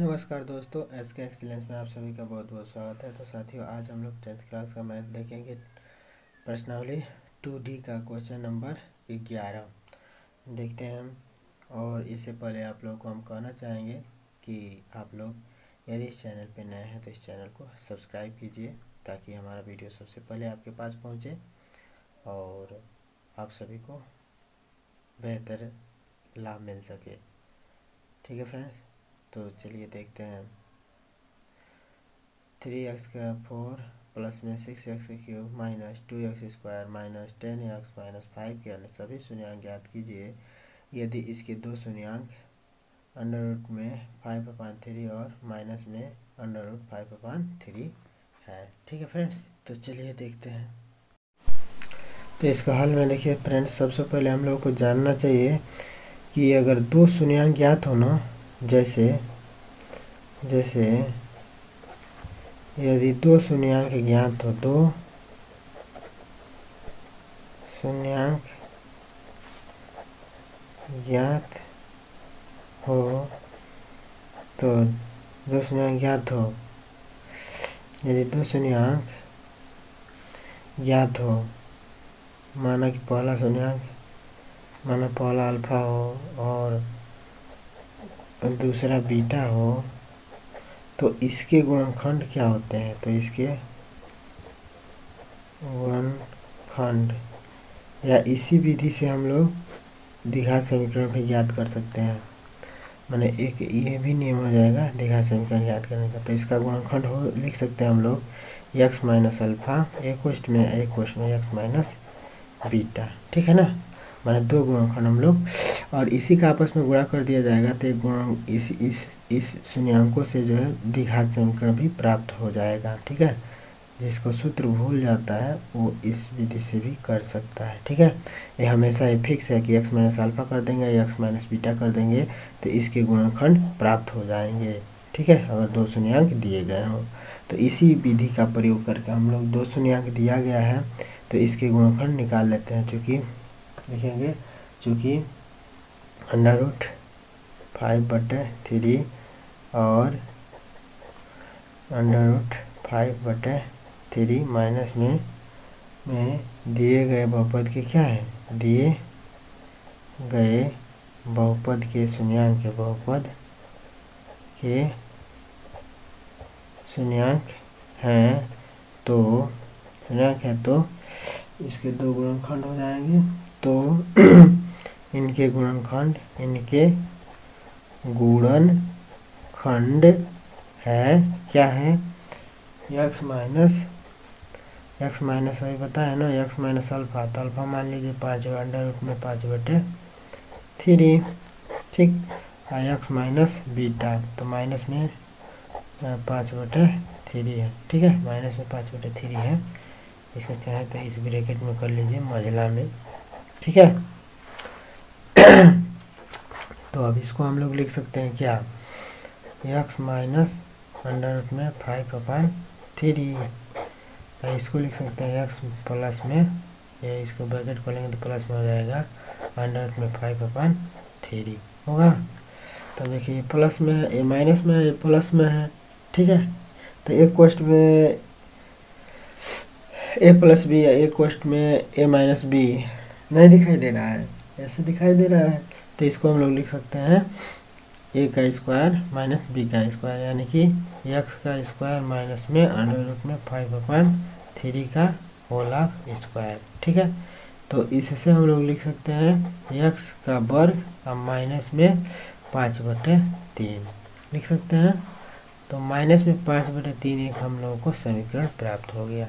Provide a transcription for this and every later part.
नमस्कार दोस्तों, एस के एक्सीलेंस में आप सभी का बहुत बहुत स्वागत है। तो साथियों, आज हम लोग टेंथ क्लास का मैथ देखेंगे। प्रश्नावली टू डी का क्वेश्चन नंबर ग्यारह। देखते हैं हम, और इससे पहले आप लोग को हम कहना चाहेंगे कि आप लोग यदि इस चैनल पर नए हैं तो इस चैनल को सब्सक्राइब कीजिए, ताकि हमारा वीडियो सबसे पहले आपके पास पहुँचे, और आप सभी को बेहतर लाभ मिल सके। ठीक है फ्रेंड्स? तो चलिए देखते हैं। थ्री एक्स का फोर प्लस में सिक्स एक्स का cube minus two x square minus ten x minus five के अन्य सभी शून्यंक ज्ञात कीजिए। यदि इसके दो शून्यंक अंडर रूट में फाइव अपान थ्री और माइनस में under root five upon three है। ठीक है फ्रेंड्स तो चलिए देखते हैं। तो इसका हल में देखिए फ्रेंड्स सबसे पहले हम लोग को जानना चाहिए कि अगर दो शून्यंक ज्ञात हो ना जैसे जैसे, यदि दो शून्यंक ज्ञात हो दो शून्यंक ज्ञात हो तो दो शून्यंक ज्ञात हो। यदि दो शून्यंक ज्ञात हो, माना कि पहला शून्यंक, माना पहला अल्फ़ा हो और दूसरा बीटा हो तो इसके गुणनखंड क्या होते हैं? तो इसके गुणनखंड या इसी विधि से हम लोग दीघा समीकरण भी याद कर सकते हैं। मैंने एक ये भी नियम हो जाएगा दीघा समीकरण याद करने का। तो इसका गुणनखंड हो, लिख सकते हैं हम लोग एक्स माइनस अल्फ़ा, एक क्वेश्ट में, एक क्वेश्ट में एक्स माइनस बीटा। ठीक है ना? मैंने दो गुणनखंड हम लोग। और इसी का आपस में गुणा कर दिया जाएगा तो गुण इस इस इस शून्यंकों से जो है द्विघात समीकरण भी प्राप्त हो जाएगा, ठीक है? जिसको सूत्र भूल जाता है, वो इस विधि से भी कर सकता है, ठीक है? ये हमेशा ये फिक्स है कि एक्स माइनस अल्फ़ा कर देंगे एक्स माइनस बीटा कर देंगे तो इसके गुणनखंड प्राप्त हो जाएँगे, ठीक है? अगर दो शून्यंक दिए गए हों। तो इसी विधि का प्रयोग करके हम लोग दो शून्यंक दिया गया है तो इसके गुणनखंड निकाल लेते हैं, चूँकि लिखेंगे चूँकि अंडर रूट फाइव बटे थ्री और अंडर रूट फाइव बटे थ्री माइनस में में दिए गए बहुपद के क्या है? दिए गए बहुपद के शून्यांक के बहुपद के शून्यांक हैं तो शून्यांक है तो इसके दो गुणनखंड हो जाएँगे। तो इनके गुणनखंड इनके गुणनखंड है। क्या है? एक्स माइनस एक्स माइनस अभी पता है ना? एक्स माइनस अल्फ़ा तो अल्फ़ा मान लीजिए पाँच अंडर रूट में पाँच बटे थ्री ठीक? और एक्स माइनस बीटा तो माइनस में पाँच बटे थ्री है, ठीक है? माइनस में पाँच बटे थ्री है। इसका चाहे तो इस ब्रैकेट में कर लीजिए, मझला में। ठीक है? तो अब इसको हम लोग लिख सकते हैं क्या? एक्स माइनस अंडर रूट में फाइव अपान थ्री इसको लिख सकते हैं एक्स प्लस में। ये इसको ब्रैकेट खोलेंगे तो प्लस में हो जाएगा। अंडर रूट में फाइव अपान थ्री होगा। तो देखिए प्लस में, ये माइनस में, ये प्लस में है। ठीक है? तो एक क्वेश्चन में ए प्लस बी या एक क्वेश्चन में ए माइनस बी नहीं दिखाई दे रहा है। ऐसे दिखाई दे रहा है तो इसको हम लोग लिख सकते हैं ए का स्क्वायर माइनस बी का स्क्वायर यानी कि एक्स का स्क्वायर माइनस में अंडर रूट में फाइव अपन थ्री का होल ऑफ़ स्क्वायर ठीक है? तो इससे हम लोग लिख सकते हैं एक्स का वर्ग और माइनस में पाँच बटे तीन, लिख सकते हैं? तो माइनस में पाँच बटे तीन एक हम लोगों को समीकरण प्राप्त हो गया।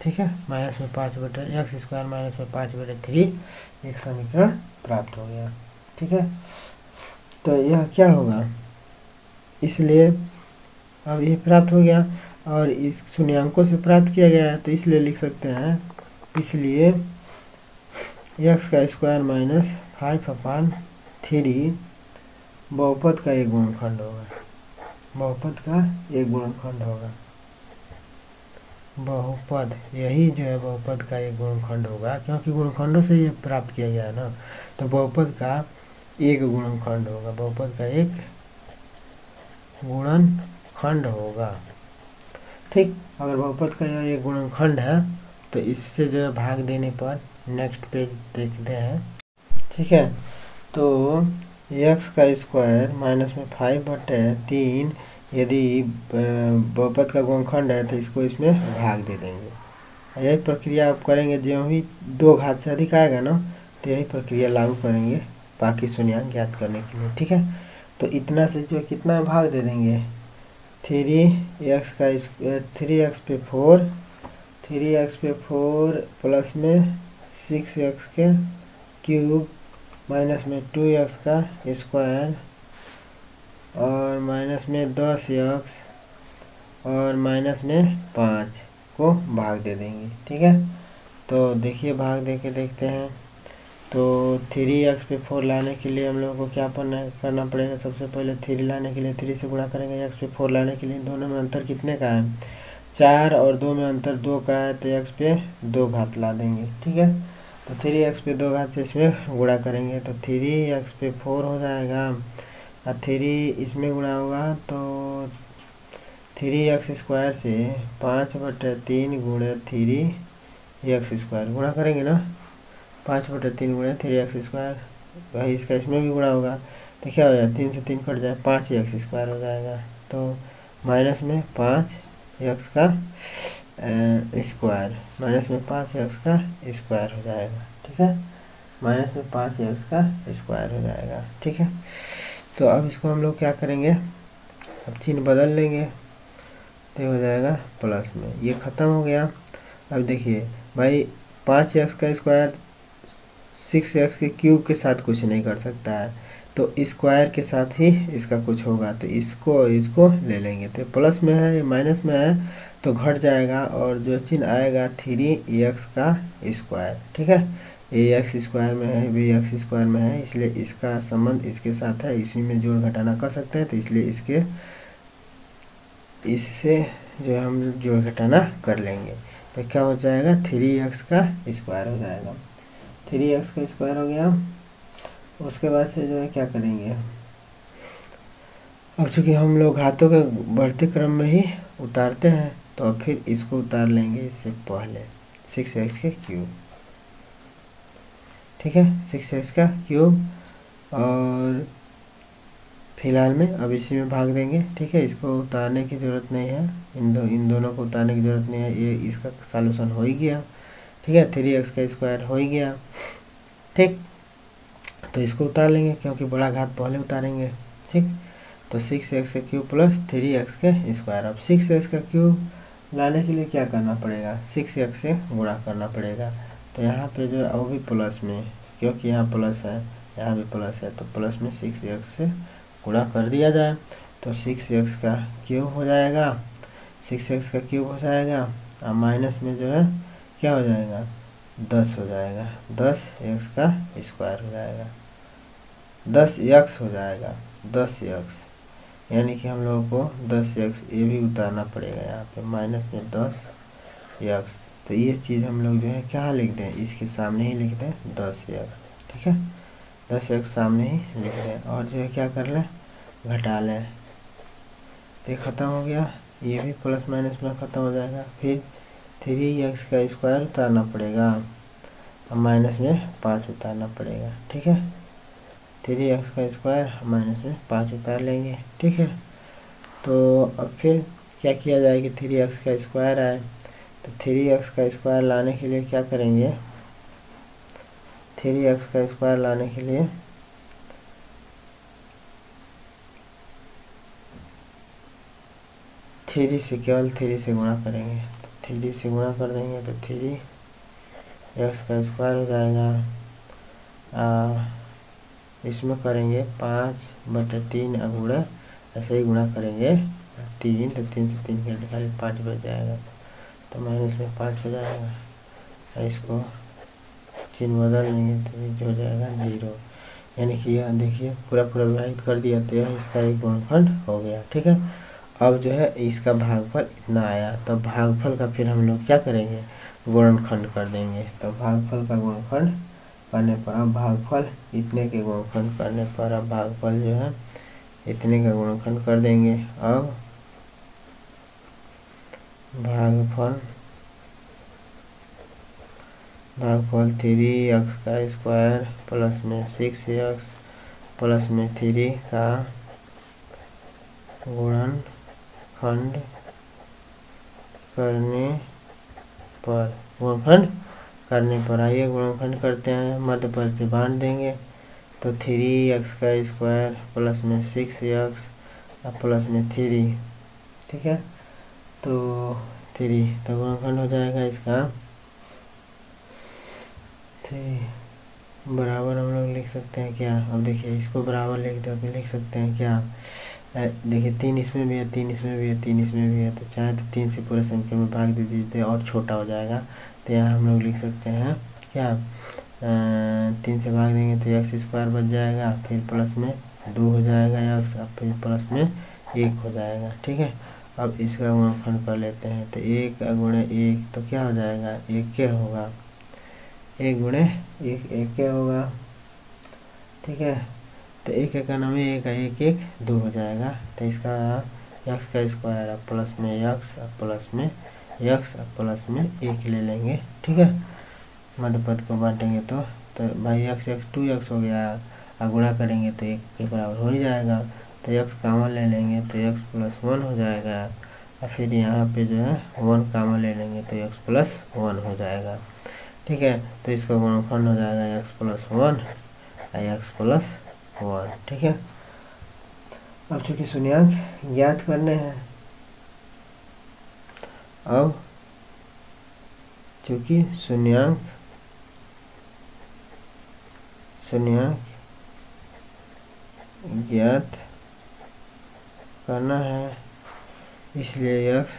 ठीक है? माइनस में पाँच बटे एक्स स्क्वायर माइनस में पाँच बटे थ्री, एक समीकरण प्राप्त हो गया। ठीक है? तो यह क्या होगा? इसलिए अब ये प्राप्त हो गया और इस शून्यंकों से प्राप्त किया गया है तो इसलिए लिख सकते हैं, इसलिए एक्स का square minus five upon three बहुपद का एक गुणखंड होगा। बहुपद का एक गुणखंड होगा। बहुपद, यही जो है बहुपद का एक गुणखंड होगा, क्योंकि गुणखंडों से ये प्राप्त किया गया है ना। तो बहुपद का एक गुणखंड होगा, बहुपद का एक गुणन खंड होगा। ठीक, अगर बहुपद का यह एक गुणनखंड है तो इससे जो है भाग देने पर नेक्स्ट पेज देखते हैं। ठीक है तो एक्स का स्क्वायर माइनस में फाइव बटे तीन यदि बहुपद का गुणनखंड है तो इसको इसमें भाग दे देंगे। यही प्रक्रिया आप करेंगे जो भी दो घात से अधिक आएगा ना तो यही प्रक्रिया लागू करेंगे बाकी शून्यंक ज्ञात करने के लिए, ठीक है? तो इतना से जो कितना भाग दे देंगे? थ्री एक्स का थ्री एक्स पे फोर, थ्री एक्स पे फोर प्लस में सिक्स एक्स के क्यूब माइनस में टू एक्स का स्क्वायर और माइनस में दस एक्स और माइनस में पाँच को भाग दे देंगे, ठीक है? तो देखिए, भाग दे के देखते हैं। तो थ्री एक्स पे फोर लाने के लिए हम लोगों को क्या करना पड़ेगा? सबसे पहले थ्री लाने के लिए थ्री से गुणा करेंगे एक्स पे फोर लाने के लिए दोनों में अंतर कितने का है? चार और दो में अंतर दो का है तो एक्स पे दो घात ला देंगे, ठीक है? तो थ्री एक्स पे दो घात से इसमें गुणा करेंगे तो थ्री एक्स पे फोर हो जाएगा। और थ्री इसमें गुणा होगा तो थ्री एक्स स्क्वायर से पाँच बटे तीन गुणे थ्री एक्स स्क्वायर गुणा करेंगे ना? पाँच बटे तीन गुणे थ्री एक्स स्क्वायर भाई इसका इसमें भी गुणा होगा। तो क्या हो जाए? तीन से तीन कट जाए, पाँच एक्स स्क्वायर हो जाएगा। तो माइनस में पाँच एक्स का स्क्वायर माइनस में पाँच एक्स का स्क्वायर हो जाएगा, ठीक है? माइनस में पाँच एक्स का स्क्वायर हो जाएगा, ठीक है? तो अब इसको हम लोग क्या करेंगे? अब चिन्ह बदल लेंगे। तो हो जाएगा प्लस में। ये ख़त्म हो गया। अब देखिए, भाई पाँच एक्स का स्क्वायर सिक्स एक्स के क्यूब के साथ कुछ नहीं कर सकता है। तो स्क्वायर के साथ ही इसका कुछ होगा। तो इसको इसको ले लेंगे। तो प्लस में है माइनस में है। तो घट जाएगा और जो चिन्ह आएगा थ्री एक्स का स्क्वायर ठीक है? ए एक्स स्क्वायर में है बी एक्स स्क्वायर में है, इसलिए इसका संबंध इसके साथ है, इसी में जोड़ घटाना कर सकते हैं तो इसलिए इसके, इससे जो है हम जोड़ घटाना कर लेंगे। तो क्या हो जाएगा? थ्री एक्स का स्क्वायर हो जाएगा। थ्री एक्स का स्क्वायर हो गया। उसके बाद से जो है क्या करेंगे? अब चूँकि हम लोग हाथों के बढ़ते क्रम में ही उतारते हैं तो फिर इसको उतार लेंगे इससे पहले सिक्स एक्स के क्यूब ठीक है? सिक्स एक्स का क्यूब और फ़िलहाल में अब इसी में भाग देंगे, ठीक है? इसको उतारने की ज़रूरत नहीं है। इन दो, इन दोनों को उतारने की ज़रूरत नहीं है। ये इसका सॉल्यूशन हो ही गया, ठीक है? थ्री एक्स का स्क्वायर हो ही गया, ठीक? तो इसको उतार लेंगे क्योंकि बड़ा घात पहले उतारेंगे, ठीक? तो सिक्स एक्स का क्यूब प्लस थ्री एक्स के स्क्वायर अब सिक्स एक्स का क्यूब लाने के लिए क्या करना पड़ेगा? सिक्स एक्स से गुणा करना पड़ेगा। तो यहाँ पे जो है, वो भी प्लस में, क्योंकि यहाँ प्लस है, यहाँ भी प्लस है तो प्लस में सिक्स एक्स से गुणा कर दिया जाए तो सिक्स एक्स का क्यूब हो जाएगा। सिक्स एक्स का क्यूब हो जाएगा, और माइनस में जो है, क्या हो जाएगा? दस हो जाएगा। दस एक्स का स्क्वायर हो जाएगा। दस एक्स हो जाएगा। दस एक्स यानी कि हम लोगों को दस एक्स ये भी उतारना पड़ेगा यहाँ पे। माइनस में दस एक्स तो ये चीज़ हम लोग जो है क्या लिख दें इसके सामने ही लिख दें दस एक्स ठीक है? दस एक्स सामने ही लिख दें और जो है, क्या कर लें घटा लें तो ख़त्म हो गया। ये भी प्लस माइनस में ख़त्म हो जाएगा। फिर थ्री एक्स का स्क्वायर उतारना पड़ेगा। और माइनस में पाँच उतारना पड़ेगा, ठीक है? थ्री एक्स का स्क्वायर माइनस में पाँच उतार लेंगे, ठीक है? तो अब फिर क्या किया जाए कि थ्री एक्स का स्क्वायर आए? तो थ्री एक्स का स्क्वायर लाने के लिए क्या करेंगे? थ्री एक्स का स्क्वायर लाने के लिए थ्री से केवल थ्री से गुणा करेंगे। थ्री से गुणा कर देंगे तो थ्री एक्स का स्क्वायर हो जाएगा। आ, इसमें करेंगे पाँच बटे तीन गुणा ऐसे ही गुणा करेंगे। तीन तो तीन से तीन निकाले पाँच बच जाएगा। तो माइनस में पाँच हो जाएगा और इसको चिन्ह बदल देंगे तो ये हो जाएगा ज़ीरो यानी कि यह देखिए, पूरा पूरा विभाजित कर दिया तो यह इसका एक गुणखंड हो गया, ठीक है? अब जो है इसका भागफल इतना आया तो भागफल का फिर हम लोग क्या करेंगे? गुणनखंड कर देंगे। तो भागफल का गुणनखंड करने पर, अब भागफल इतने के गुणनखंड करने पर, अब भागफल जो है इतने का गुणनखंड कर देंगे। अब भागफल भागफल थ्री एक्स का स्क्वायर प्लस में सिक्स एक्स प्लस में थ्री का गुणन खंड करने पर गुणनखंड करने पर आइए गुणनखंड करते हैं मध्य पर से बांट देंगे। तो थ्री एक्स का स्क्वायर प्लस में सिक्स एक्स प्लस में थ्री ठीक है? तो थ्री तो गुणनखंड हो जाएगा इसका। थ्री बराबर हम लोग लिख सकते हैं क्या? अब देखिए, इसको बराबर लिख दो लिख सकते हैं क्या? देखिए, तीन इसमें भी है, तीन इसमें भी है, तीन इसमें भी है तो चाहे तो तीन से पूरे संख्या में भाग दे दीजिए, और छोटा हो जाएगा। तो यहाँ हम लोग लिख सकते हैं क्या? तीन से भाग देंगे तो एक्स स्क्वायर बच जाएगा, फिर प्लस में दो हो जाएगा एक्स फिर प्लस में एक हो जाएगा, ठीक है? अब इसका गुणनखंड कर लेते हैं तो एक गुणे एक तो क्या हो जाएगा? एक क्या होगा। एक गुणे एक एक क्या होगा। ठीक है? तो एक का है, एक एक एक, दो हो जाएगा। तो इसका यक्स का स्क्वायर अब प्लस में यक्स अब प्लस में यक्स अब प्लस में एक ले लेंगे। ठीक है? मध्य पद को बांटेंगे तो तो भाई यक्स एक्स टू यक्स हो गया। और गुणा करेंगे तो एक के बराबर हो ही जाएगा। तो यक्स कामन ले लेंगे तो एक्स प्लस वन हो जाएगा। और फिर यहाँ पे जो है वन कामन ले लेंगे तो एक्स प्लस वन हो जाएगा। ठीक है तो इसका गुणनखंड हो जाएगा x plus one x plus one ठीक है? अब चूँकि शून्यंक ज्ञात करने हैं, अब चूँकि शून्यंक शून्यंक ज्ञात करना है। इसलिए यक्स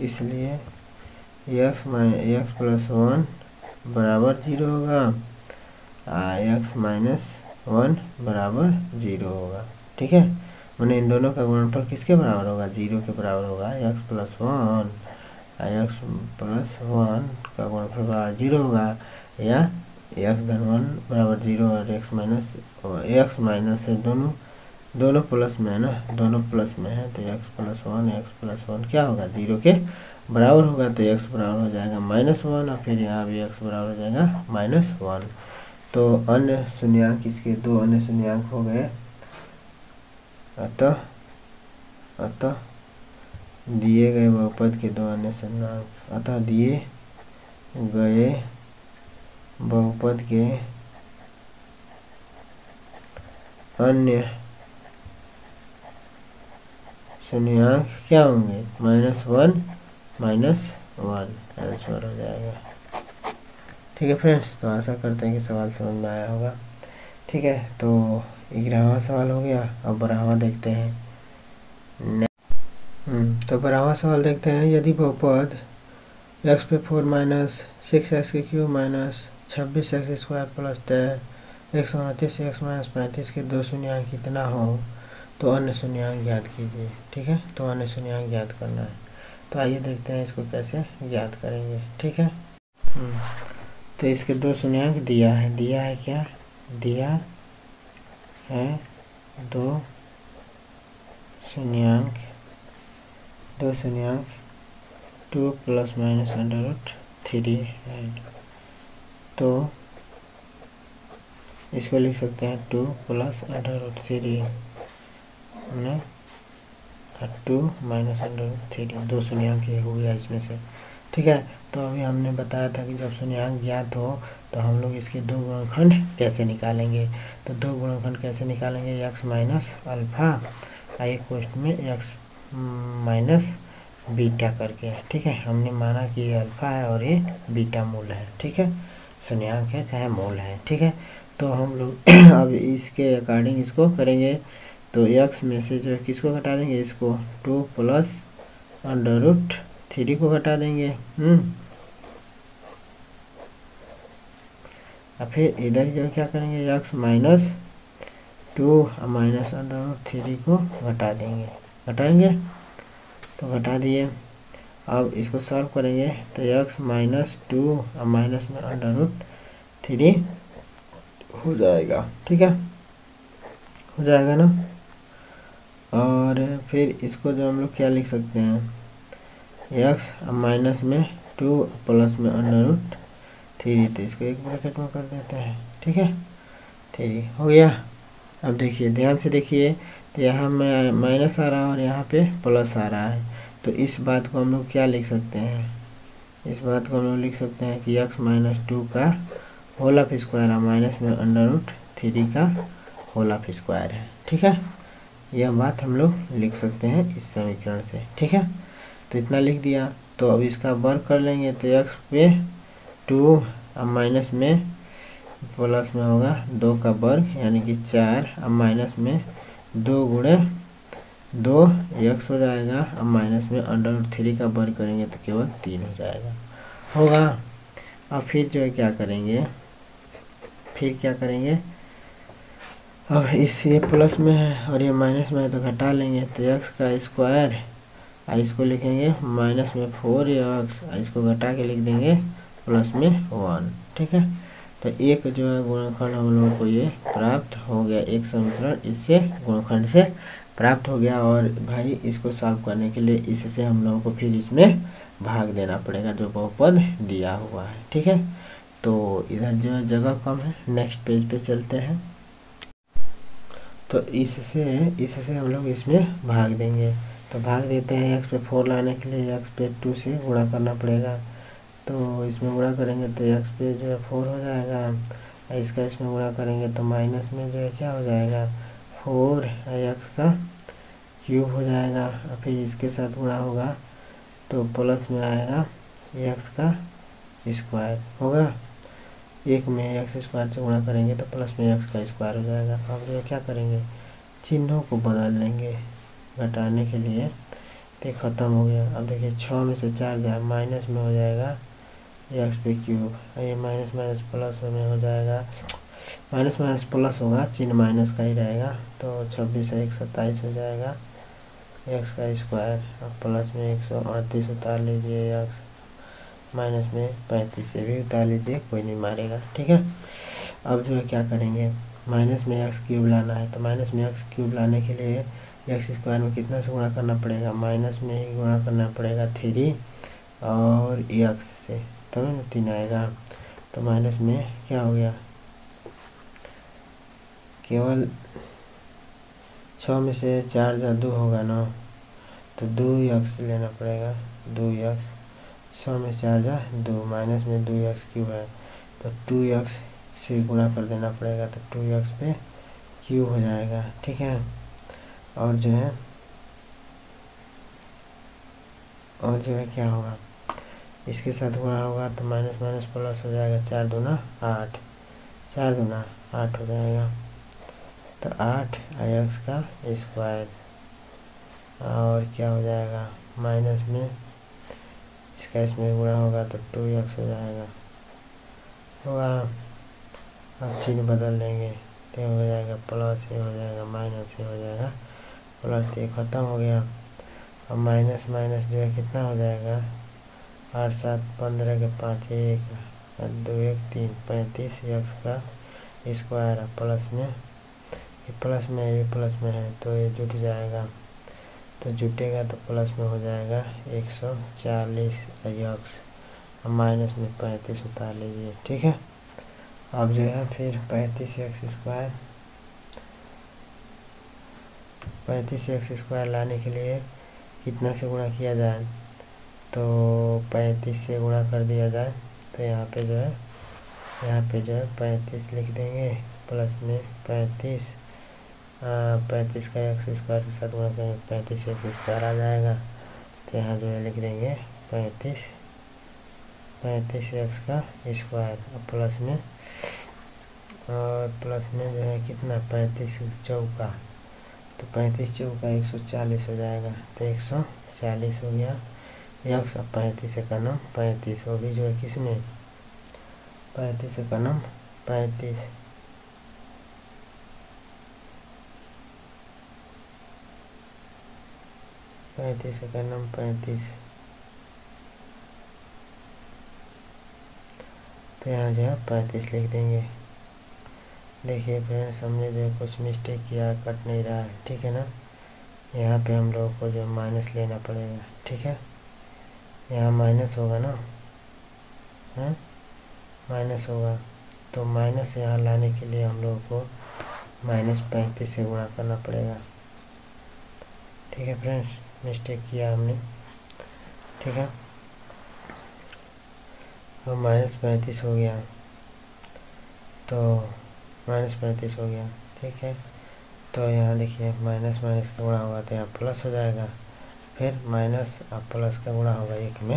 इसलिए एक्स माइ एक्स प्लस वन बराबर ज़ीरो होगा। एक्स माइनस वन बराबर ज़ीरो होगा। ठीक है? मैंने इन दोनों का गुणनफल किसके बराबर होगा? ज़ीरो के बराबर होगा। X plus one x plus one का गुणनफल बराबर ज़ीरो होगा। या एक्स धन वन बराबर ज़ीरो और एक्स माइनस एक्स माइनस दोनों दोनों प्लस में है ना? दोनों प्लस में है तो x plus one x plus one, क्या होगा? ज़ीरो के बराबर होगा तो एक्स बराबर हो जाएगा माइनस वन, और फिर यहाँ भी एक्स बराबर हो जाएगा माइनस वन। तो अन्य शून्यंक, इसके दो अन्य शून्यंक हो गए। अतः अतः, दिए गए बहुपद के दो अन्य शून्यंक। अतः, दिए गए बहुपद के अन्य शून्यंक क्या होंगे? Minus one minus one. Answer हो जाएगा। ठीक है फ्रेंड्स तो आशा करते हैं कि सवाल समझ में आया होगा। ठीक है तो ग्यारहवा सवाल हो गया अब बारहवा देखते हैं। हम्म, तो बारहवा सवाल देखते हैं। यदि बहुपद एक्स पे फोर माइनस सिक्स एक्स के क्यूब माइनस छब्बीस एक्स स्क्वायर प्लस तेरह एक सौ उनतीस एक्स माइनस पैंतीस के दो शून्यंक कितना हो तो अन्य शून्यंक ज्ञात कीजिए ठीक है? तो अन्य शून्यंक ज्ञात करना है। तो आइए देखते हैं इसको कैसे याद करेंगे ठीक है? हम्म, तो इसके दो शून्यंक दिया है। दिया है क्या? दिया है दो शून्यंक दो शून्यंक two plus minus under root three है। तो इसको लिख सकते हैं two plus under root three. Two minus under three दो शून्यंक हो गया इसमें से। ठीक है? तो अभी हमने बताया था कि जब शून्यंक ज्ञात हो तो हम लोग इसके दो गुणनखंड कैसे निकालेंगे? तो दो गुणनखंड कैसे निकालेंगे? एक्स माइनस अल्फ़ा आई क्वेश्चन में एक्स माइनस बीटा करके। ठीक है? हमने माना कि ये अल्फ़ा है और ये बीटा मूल है। ठीक है? शून्यंक है चाहे मूल है। ठीक है? तो हम लोग अब इसके अकॉर्डिंग इसको करेंगे। तो एक्स में से जो है किसको घटा देंगे? इसको two plus under root three को घटा देंगे। हम्म। और फिर इधर जो क्या करेंगे? X minus two minus under root three को घटा देंगे। घटाएँगे? तो घटा दिए। अब इसको सॉल्व करेंगे। तो एक्स माइनस टू माइनस में अंडर रूट थ्री हो जाएगा। ठीक है? हो जाएगा ना? और फिर इसको जो हम लोग क्या लिख सकते हैं? एक्स माइनस में टू प्लस में अंडर रूट थ्री तो इसको एक ब्रैकेट में कर देते हैं, ठीक है? ठीक, हो गया। अब देखिए, ध्यान से देखिए तो यहाँ में माइनस आ रहा है और यहाँ पे प्लस आ रहा है। तो इस बात को हम लोग क्या लिख सकते हैं? इस बात को हम लोग लिख सकते हैं कि एक्स माइनस टू का होल ऑफ़ स्क्वायर माइनस में अंडर रूट थ्री का होल ऑफ़ स्क्वायर है, ठीक है? यह बात हम लोग लिख सकते हैं इस समीकरण से, ठीक है? तो इतना लिख दिया। तो अब इसका वर्क कर लेंगे तो एक्स पे टू, अब माइनस में प्लस में होगा दो का वर्ग, यानी कि चार, अब माइनस में दो गुणे दो एक्स हो जाएगा। अब माइनस में अंडर थ्री का वर्ग करेंगे तो केवल तीन हो जाएगा। होगा। अब फिर जो है क्या करेंगे? फिर क्या करेंगे? अब इस ये प्लस में है और ये माइनस में है तो घटा लेंगे तो एक्स का स्क्वायर और इसको लिखेंगे माइनस में फोर एक्स इसको घटा के लिख देंगे प्लस में वन ठीक है? तो एक जो है गुणखंड हम लोगों को ये प्राप्त हो गया एक समीकरण, इससे गुणनखंड से प्राप्त हो गया और भाई इसको सॉल्व करने के लिए इससे हम लोगों को फिर इसमें भाग देना पड़ेगा जो बहुपद दिया हुआ है, ठीक है? तो इधर जो है जगह कम है नेक्स्ट पेज पे चलते हैं। तो इससे इससे हम लोग इसमें भाग देंगे। तो भाग देते हैं एक्स पे फोर लाने के लिए एक्स पे टू से गुणा करना पड़ेगा। तो इसमें गुणा करेंगे तो एक्स पे जो है फोर हो जाएगा। इसका इसमें गुणा करेंगे तो माइनस में जो है क्या हो जाएगा? फोर एक्स का क्यूब हो जाएगा। और फिर इसके साथ गुणा होगा तो प्लस में आएगा एक्स का स्क्वायर होगा? एक में एक्स स्क्वायर से गुणा करेंगे तो प्लस में एक्स का स्क्वायर हो जाएगा। अब जो क्या करेंगे? चिन्हों को बदल लेंगे। घटाने के लिए तो ख़त्म हो गया। अब देखिए छः में से चार जाए माइनस में हो जाएगा एक्स पे क्यूब ये माइनस माइनस प्लस में हो जाएगा। माइनस माइनस प्लस होगा, चिन्ह माइनस का ही रहेगा। तो छब्बीस एक सत्ताईस हो जाएगा। एक्स का स्क्वायर अब प्लस में एक सौ अड़तीस उतार लीजिए एक्स माइनस में पैंतीस से भी उतार लीजिए, कोई नहीं मारेगा, ठीक है? अब जो है, क्या करेंगे? माइनस में एक्स क्यूब लाना है तो माइनस में एक्स क्यूब लाने के लिए एक्स स्क्वायर में कितना से गुणा करना पड़ेगा? माइनस में ही गुणा करना पड़ेगा थ्री, और एक्स से तो ना तीन आएगा। तो माइनस में क्या हो गया? केवल छः में से चार जा दो होगा ना तो दो एक्स लेना पड़ेगा, दो एक्स छः में चार जा, दो माइनस में दो एक्स क्यूब है तो टू एक्स से गुणा कर देना पड़ेगा तो टू एक्स पे क्यूब हो जाएगा, ठीक है? और जो है, और जो है क्या होगा? इसके साथ गुणा होगा तो माइनस माइनस प्लस हो जाएगा चार दूना आठ, चार दूना आठ हो जाएगा। तो आठ आई एक्स का स्क्वायर, और क्या हो जाएगा? माइनस में इसका में गुणा होगा तो टू एक्स हो जाएगा। होगा अब चिन्ह बदल देंगे। तो हो जाएगा प्लस ये हो जाएगा माइनस ये हो जाएगा। प्लस ये ख़त्म हो गया। अब माइनस माइनस जो है कितना हो जाएगा? आठ, सात, पंद्रह के पाँच, एक, दो, एक, तीन, पैंतीस एक्स का स्क्वायर प्लस में। ये प्लस में ये प्लस में है तो ये जुट जाएगा। तो जुटेगा तो प्लस में हो जाएगा एक सौ चालीस यक्स अब माइनस में पैंतीस उतार लीजिए, ठीक है? अब जो है फिर पैंतीस एक्स स्क्वायर। पैंतीस एक्स स्क्वायर लाने के लिए कितना से गुणा किया जाए? तो पैंतीस से गुणा कर दिया जाए तो यहाँ पे जो है, यहाँ पे जो है पैंतीस लिख देंगे, प्लस में पैंतीस। पैंतीस का एक्स स्क्वायर के साथ गुणा करेंगे पैंतीस एक्स स्क्वायर आ जाएगा। तो यहाँ जो है लिख देंगे पैंतीस पैंतीस एक्स का स्क्वायर और प्लस में, और प्लस में जो है कितना? पैंतीस चौका तो पैंतीस चौका एक सौ चालीस हो जाएगा। तो एक सौ चालीस हो गया। एक्स और पैंतीस का नाम पैंतीस, वो भी जो है किसमें पैंतीस का नाम पैंतीस। पैंतीस का नाम पैंतीस। तो यहाँ जो है पैंतीस लिख देंगे। देखिए फ्रेंड्स, हमने जो है, कुछ मिस्टेक किया, कट नहीं रहा है, ठीक है ना? यहाँ पे हम लोगों को जो माइनस लेना पड़ेगा, ठीक है? यहाँ माइनस होगा ना? है? माइनस होगा। तो माइनस यहाँ लाने के लिए हम लोगों को माइनस पैंतीस से गुणा करना पड़ेगा। ठीक है फ्रेंड्स? मिस्टेक किया हमने। ठीक है? तो माइनस पैंतीस हो गया। तो माइनस पैंतीस हो गया। ठीक है? तो यहाँ देखिए, माइनस माइनस का गुणा होगा तो यहाँ प्लस हो जाएगा। फिर माइनस और प्लस का गुणा होगा एक में।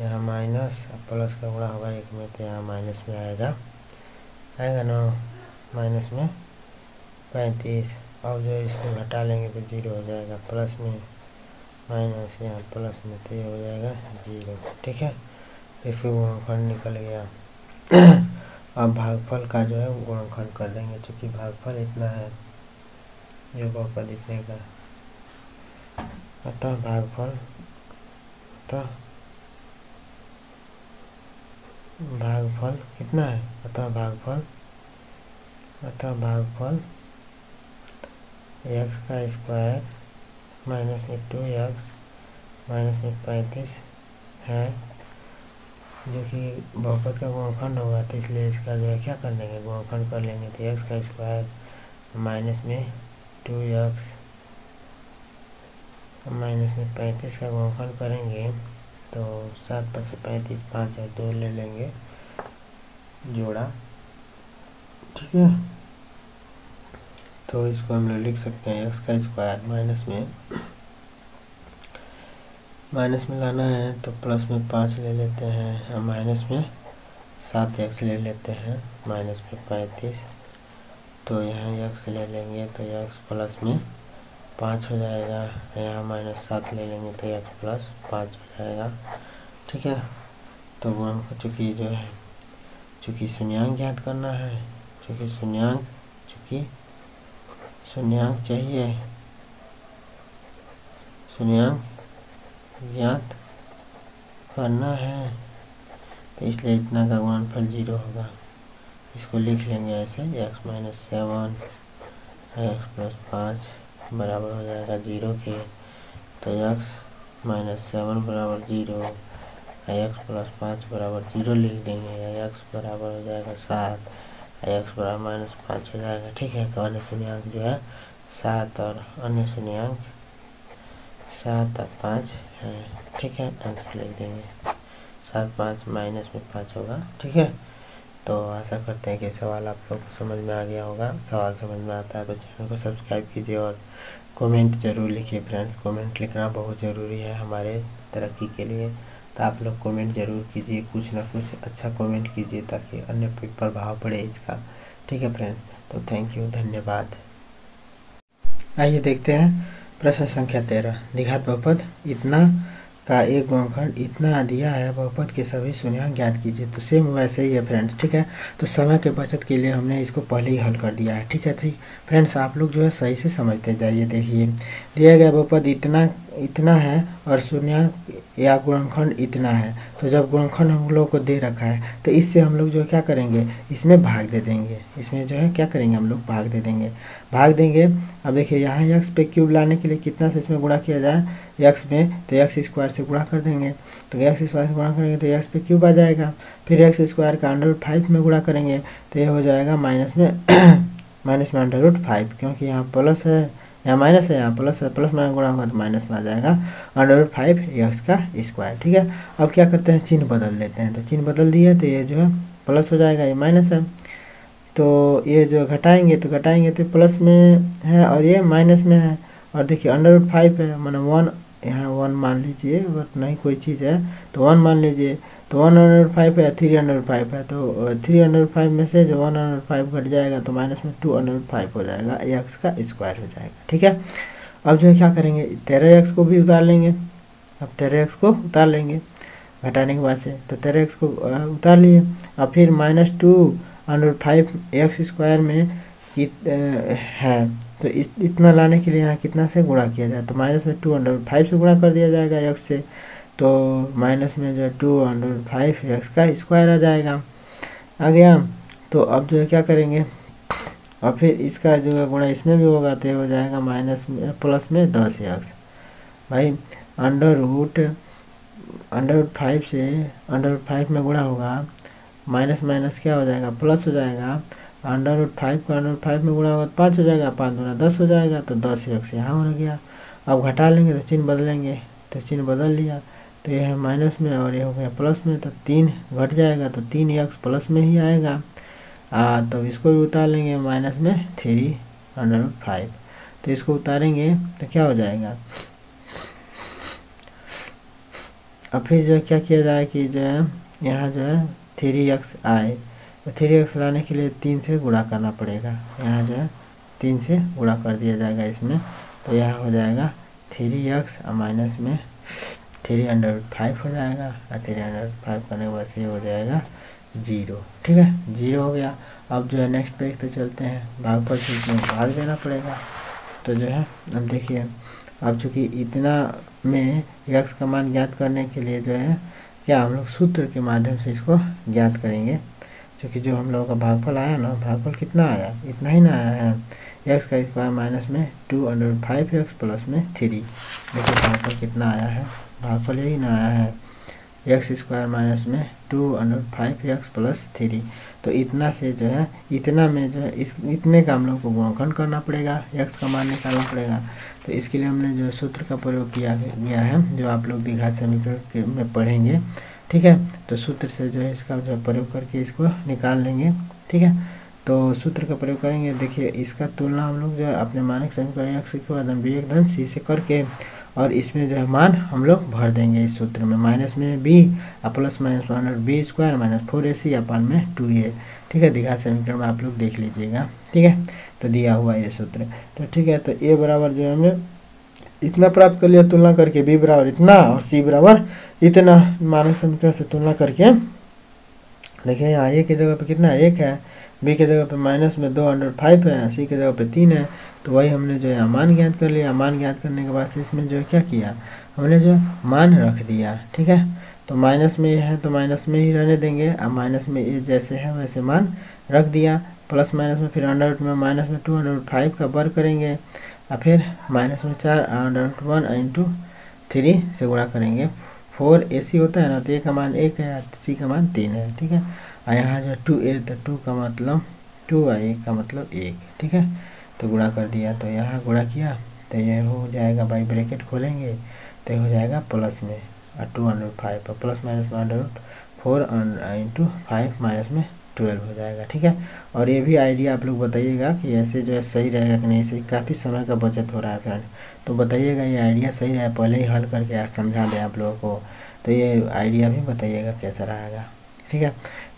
यहाँ माइनस और प्लस का गुणा होगा एक में तो यहाँ माइनस में आएगा। आएगा ना? माइनस में पैंतीस। अब जो इसको घटा लेंगे तो ज़ीरो हो जाएगा, प्लस में माइनस यहाँ, प्लस में तो ये हो जाएगा ज़ीरो, ठीक है? इसको गुणनखंड निकल गया। अब भागफल का जो है गुणनखंड कर देंगे, चूँकि भागफल इतना है जो बहुपद इतने का अतः भागफल अतः भागफल कितना है, अतः भागफल अतः भागफल एक्स का स्क्वायर माइनस में टू एक्स माइनस में पैंतीस है, जो कि बहुपद का गुणखंड होगा तो इसलिए इसका जो है क्या कर लेंगे? गुणखंड कर लेंगे तो एक्स का स्क्वायर माइनस में टू एक्स माइनस में पैंतीस का गुणखंड करेंगे तो सात पच्चीस पैंतीस पाँच है दो ले लेंगे जोड़ा। ठीक है? तो इसको हम लोग लिख सकते हैं एक्स का स्क्वायर माइनस में। माइनस में लाना है तो प्लस में पाँच ले लेते हैं और माइनस में सात एक्स ले लेते हैं माइनस में पैंतीस। तो यहाँ एक्स ले लेंगे तो एक्स प्लस में पाँच हो जाएगा, यहाँ माइनस सात ले लेंगे तो एक्स प्लस पाँच हो जाएगा। ठीक है? तो गुण चूँकि जो है, चूँकि शून्यांक ज्ञात करना है, चूँकि शून्यांक, चूँकि शून्यांक चाहिए। शून्यांक ज्ञात करना है। तो इसलिए इतना का वन गुणनफल ज़ीरो होगा। इसको लिख लेंगे ऐसे x minus seven x plus पाँच बराबर हो जाएगा ज़ीरो के। तो एक्स माइनस सेवन बराबर ज़ीरो एक्स प्लस पाँच बराबर ज़ीरो लिख देंगे। एक्स बराबर हो जाएगा सात। एक्स बराबर माइनस पाँच हो जाएगा। ठीक है तो अन्य शून्यंक जो है, सात और अन्य शून्यंक सात और पाँच है। ठीक है आंसर लिख देंगे। सात पाँच माइनस में पाँच होगा। ठीक है तो आशा करते हैं कि सवाल आप लोग को समझ में आ गया होगा। सवाल समझ में आता है तो चैनल को सब्सक्राइब कीजिए और कमेंट ज़रूर लिखिए। फ्रेंड्स कमेंट लिखना बहुत ज़रूरी है हमारे तरक्की के लिए। तो आप लोग कमेंट ज़रूर कीजिए, कुछ ना कुछ अच्छा कमेंट कीजिए ताकि अन्य पे प्रभाव पड़े इसका ठीक है फ्रेंड्स तो थैंक यू धन्यवाद। आइए देखते हैं प्रश्न संख्या तेरह। दिघात बहुपद, इतना का एक गुणनखंड इतना दिया है बहुपद के सभी शून्यंक ज्ञात कीजिए। तो सेम वैसे ही है फ्रेंड्स ठीक है? तो समय के बचत के लिए हमने इसको पहले ही हल कर दिया है, ठीक है? ठीक फ्रेंड्स आप लोग जो है सही से समझते जाइए, देखिए। दिया गया बहुपद, इतना इतना है और शून्य या गुणनखंड इतना है। तो जब गुणनखंड हम लोग को दे रखा है तो इससे हम लोग जो है क्या करेंगे? इसमें भाग दे देंगे। इसमें जो है क्या करेंगे हम लोग? भाग दे देंगे। भाग देंगे। अब देखिए, यहाँ यक्स पे क्यूब लाने के लिए कितना से इसमें गुणा किया जाए? यक्स में तो यक्स स्क्वायर से गुणा कर देंगे। तो यक्स स्क्वायर से गुणा करेंगे तो यक्स पे क्यूब आ जाएगा। फिर एक्स स्क्वायर का अंडर फाइव में गुणा करेंगे तो ये हो जाएगा माइनस में माइनस में अंडर रूट फाइव क्योंकि यहाँ प्लस है। यहाँ माइनस है, यहाँ प्लस है प्लस माइनस गुणा होगा तो माइनस में आ जाएगा। अंडर रूट फाइव एक्स का स्क्वायर ठीक है? अब क्या करते हैं? चिन्ह बदल देते हैं। तो चिन्ह बदल दिए तो ये जो है प्लस हो जाएगा, ये माइनस है। तो ये जो घटाएँगे तो घटाएँगे तो प्लस में है और ये माइनस में है। और देखिए अंडर रूट फाइव है मतलब वन यहाँ वन मान लीजिए अगर नहीं कोई चीज़ है। तो वन मान लीजिए तो वन हंड्रेड फाइव है थ्री हंड्रेड फाइव है तो थ्री हंड्रेड फाइव में से जो वन हंड्रेड फाइव घट जाएगा तो माइनस में टू हंड्रेड फाइव हो जाएगा एक्स का स्क्वायर हो जाएगा, ठीक है? अब जो है क्या करेंगे, तेरह एक्स को भी उतार लेंगे। अब तेरह एक्स को उतार लेंगे, घटाने के बाद से तो तेरह एक्स को उतार लिए। अब फिर minus two hundred five x square में है। तो इस, इतना लाने के लिए यहाँ कितना से गुणा किया जाए? तो माइनस में टू हंड्रेड फाइव से गुणा कर दिया जाएगा एक्स से। तो माइनस में जो है टू हंड्रेड फाइव एक्स का स्क्वायर आ जाएगा। आ गया तो अब जो है क्या करेंगे? और फिर इसका जो है गुणा इसमें भी होगा तो हो जाएगा माइनस में प्लस में दस एक्स भाई under root under root five से अंडर रूट फाइव में गुणा होगा। माइनस माइनस क्या हो जाएगा? प्लस हो जाएगा। अंडर रूट फाइव का अंडर फाइव में गुणा होगा तो पाँच हो जाएगा पाँच गुना दस हो जाएगा तो दस एक्स यहाँ हो गया। अब घटा लेंगे तो चिन्ह बदलेंगे तो चिन्ह बदल लिया तो यह है माइनस में और ये हो गया प्लस में तो तीन घट जाएगा तो तीन एक्स प्लस में ही आएगा। आ, तो इसको भी उतार लेंगे माइनस में थ्री अंडर फाइव तो इसको उतारेंगे तो क्या हो जाएगा? अब फिर जो क्या किया जाए कि जो है यहाँ जो है थ्री एक्स आए। थ्री एक्स लाने के लिए तीन से गुणा करना पड़ेगा। यहाँ जो है, तीन से गुणा कर दिया जाएगा इसमें। तो यहाँ हो जाएगा थ्री एक्स और माइनस में थ्री हंड्रेड फाइव हो जाएगा और थ्री हंड्रेड फाइव करने के बाद ये हो जाएगा ज़ीरो। ठीक है? ज़ीरो हो गया। अब जो है नेक्स्ट पेज पे चलते हैं। भाग पर इसमें भाग देना पड़ेगा। तो जो है, अब देखिए, अब चूँकि इतना में यक्स का मान ज्ञात करने के लिए जो है, क्या हम लोग सूत्र के माध्यम से इसको ज्ञात करेंगे? क्योंकि जो हम लोगों का भागफल आया ना, भागफल कितना आया? इतना ही ना आया है। एक्स का स्क्वायर माइनस में two under five x plus में थ्री देखिए भागफल कितना आया है। भागफल यही ना आया है। एक्स स्क्वायर माइनस में two under five x plus three तो इतना से जो है, इतना में जो है, इस, इतने का हम लोग को गुणनखंड करना पड़ेगा। एक्स का मान निकालना पड़ेगा। तो इसके लिए हमने जो सूत्र का प्रयोग किया गया है, जो आप लोग दीघा समीकरण में पढ़ेंगे ठीक है? तो सूत्र से जो है इसका जो प्रयोग करके इसको निकाल लेंगे, ठीक है? तो सूत्र का प्रयोग करेंगे। देखिए, इसका तुलना हम लोग जो है अपने मानक समीकरण एक्स के बाद बी एक धन सी से करके और इसमें जो है मान हम लोग भर देंगे इस सूत्र में। माइनस में बी, और प्लस माइनस वन और B square minus four A C upon में टू ए। ठीक है? दिखा समीकरण में आप लोग देख लीजिएगा। ठीक है? तो दिया हुआ ये सूत्र। तो ठीक है तो ए बराबर जो है हमने इतना प्राप्त कर लिया, तुलना करके बी बराबर इतना और सी बराबर, इतना मानक समीकरण से तुलना करके। देखिए यहाँ ए की जगह पे कितना एक है बी के जगह पे माइनस में दो हंड्रेड फाइव है सी के जगह पे तीन है तो वही हमने जो है मान ज्ञात कर लिया। मान ज्ञात करने के बाद से इसमें जो है क्या किया? हमने जो मान रख दिया, ठीक है? तो माइनस में ये है तो माइनस में ही रहने देंगे। अब माइनस में ये जैसे है, वैसे मान रख दिया। प्लस माइनस में फिर अंडर में माइनस में टू हंड्रेड फाइव का वर्ग करेंगे। और फिर माइनस में चार under root one into three से गुणा करेंगे। फोर ए सी होता है ना तो ए का मान एक है सी का मान तीन है, ठीक है? और यहाँ जो टू ए तो टू का मतलब टू और एक का मतलब एक, ठीक है? तो गुणा कर दिया तो यहाँ गुणा किया तो ये हो जाएगा भाई ब्रैकेट खोलेंगे तो हो जाएगा प्लस में, और two hundred five plus minus में hundred four into five minus में ट्वेल्व हो जाएगा, ठीक है? और ये भी आइडिया आप लोग बताइएगा कि ऐसे जो है सही रहेगा कि नहीं सही काफ़ी समय का बचत हो रहा है फ्रेंड। तो बताइएगा ये आइडिया सही है, पहले ही हल करके समझा दें आप लोगों को। तो ये आइडिया भी बताइएगा कैसा रहेगा, ठीक है?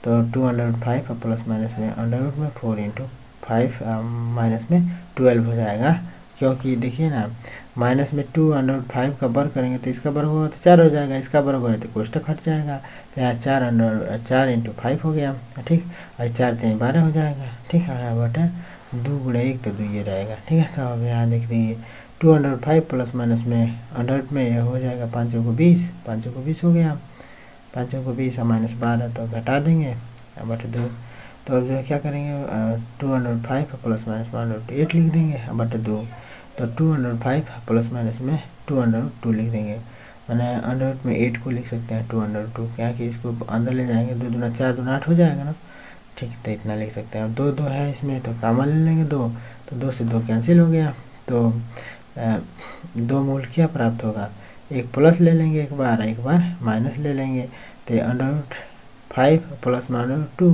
तो टू अंडर फाइव और प्लस माइनस में अंडर में फोर इंटू फाइव माइनस में ट्वेल्व हो जाएगा। क्योंकि देखिए ना, माइनस में टू अंडर फाइव का वर्ग करेंगे तो इसका वर्ग होगा तो चार हो जाएगा, इसका वर्ग होगा तो कोष्टक हट जाएगा। यहाँ चार अंडर चार इंटू फाइव हो गया। ठीक? और चार तीन बारह हो जाएगा। ठीक? है बटा दो गुड़ा एक तो दो ये रहेगा। ठीक है? तो अब यहाँ देख लीजिए two hundred five plus minus में हंड्रेड में हो जाएगा पाँचों को बीस। पाँचों को बीस हो गया। पाँचों को बीस और माइनस बारह तो घटा देंगे। बटे दो। तो अब जो है क्या करेंगे? Two hundred five plus minus one hundred eight लिख देंगे। बटे दो। तो two hundred five plus minus में टू हंड्रेड टू लिख देंगे। मैंने अंडर में एट को लिख सकते हैं टू हंड्रेड टू क्या कि इसको अंदर ले जाएँगे, दो दूना, चार दूना, आठ हो जाएगा ना? ठीक है तो इतना लिख सकते हैं। दो दो है इसमें तो कामा ले लेंगे दो। तो दो से दो कैंसिल हो गया। तो दो मूल क्या प्राप्त होगा? एक प्लस ले लेंगे एक बार एक बार माइनस ले लेंगे। तो under five plus minus two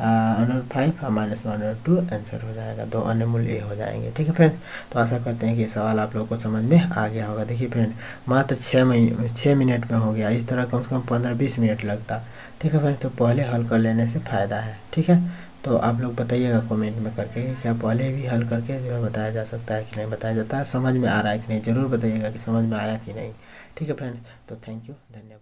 under five minus one under two answer हो जाएगा। दो अन्य मूल्य ए हो जाएँगे। ठीक है फ्रेंड तो आशा करते हैं कि सवाल आप लोगों को समझ में आ गया होगा। देखिए फ्रेंड मात्र छः महीने छः मिनट में हो गया। इस तरह कम से कम पंद्रह बीस मिनट लगता। ठीक है फ्रेंड तो पहले हल कर लेने से फ़ायदा है। ठीक है? तो आप लोग बताइएगा कमेंट में करके क्या पहले भी हल करके जो है बताया जा सकता है कि नहीं बताया जाता है। समझ में आ रहा है कि नहीं? ज़रूर बताइएगा कि समझ में आया कि नहीं। ठीक है फ्रेंड्स तो थैंक यू धन्यवाद।